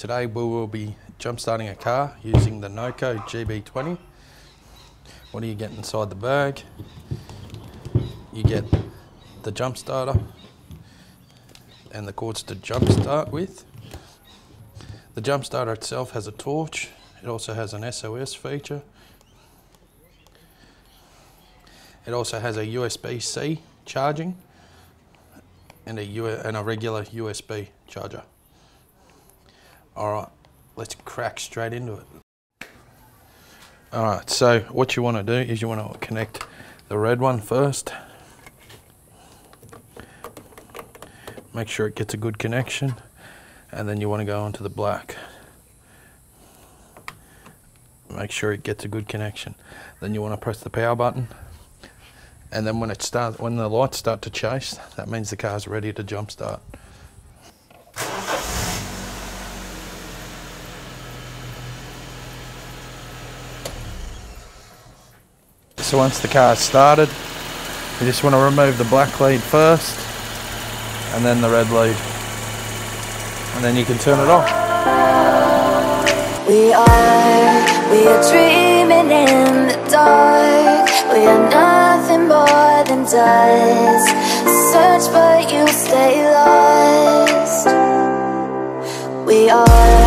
Today we will be jump starting a car using the Noco GB20. What do you get inside the bag? You get the jump starter and the cords to jump start with. The jump starter itself has a torch. It also has an SOS feature. It also has a USB-C charging and a, U and a regular USB charger. All right, let's crack straight into it. All right, so what you want to do is you want to connect the red one first. Make sure it gets a good connection, and then you want to go onto the black. Make sure it gets a good connection. Then you want to press the power button, and then when it starts, when the lights start to chase, that means the car's ready to jump start. So once the car is started, you just want to remove the black lead first and then the red lead. And then you can turn it off. We are, we are dreaming in the dark We are nothing more than dust Search but you stay lost We are